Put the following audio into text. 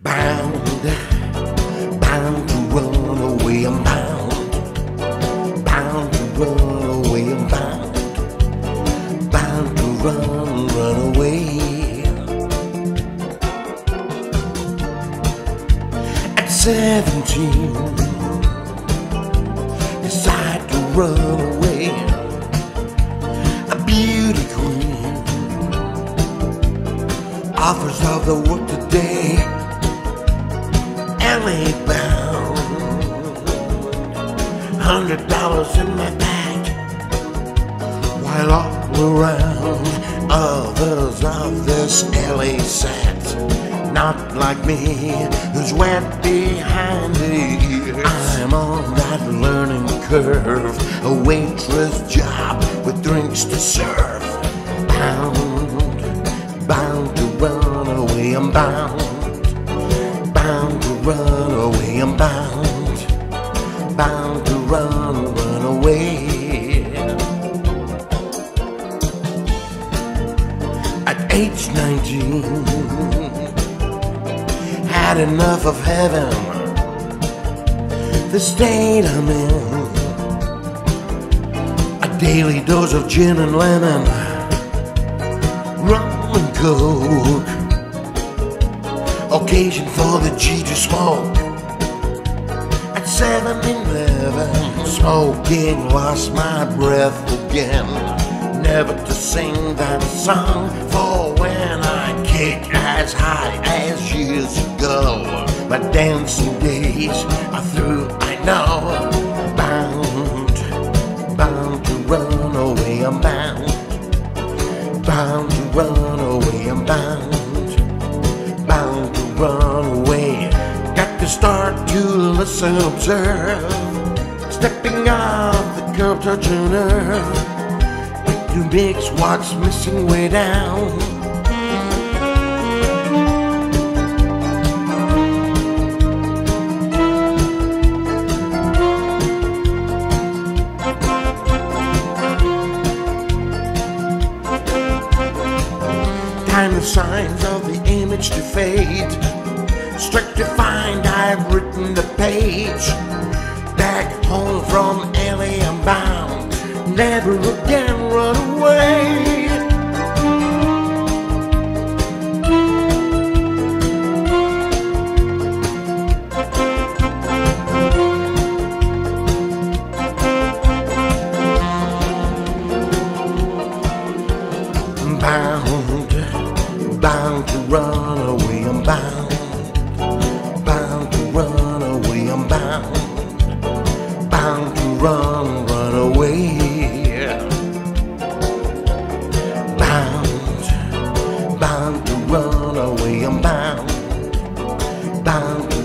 Bound, bound to run away, I'm bound. Bound to run away, I'm bound. Bound to run, run away. At 17, decide to run away. A beauty queen offers of the world today. LA bound, hundred dollars in my bag, while all around others of this LA set, not like me, who's wet behind the ears. I'm on that learning curve, a waitress job with drinks to serve. Bound, bound to run away, I'm bound run away, I'm bound, bound to run, run away. At age 19, had enough of heaven, the state I'm in. A daily dose of gin and lemon, rum and coke occasion for the G to smoke. At 7 Eleven, smoking lost my breath again. Never to sing that song for when I kick as high as years ago. My dancing days are through, I know. Bound, bound to run away, I'm bound. Bound to run away, I'm bound listen, observe. Stepping off the curb, touching earth. To mix what's missing way down. Time the signs of the image to fade. Strict to find I've written the page. Back home from I'm bound. Never again run away. bound, bound to run away, I'm bound bound,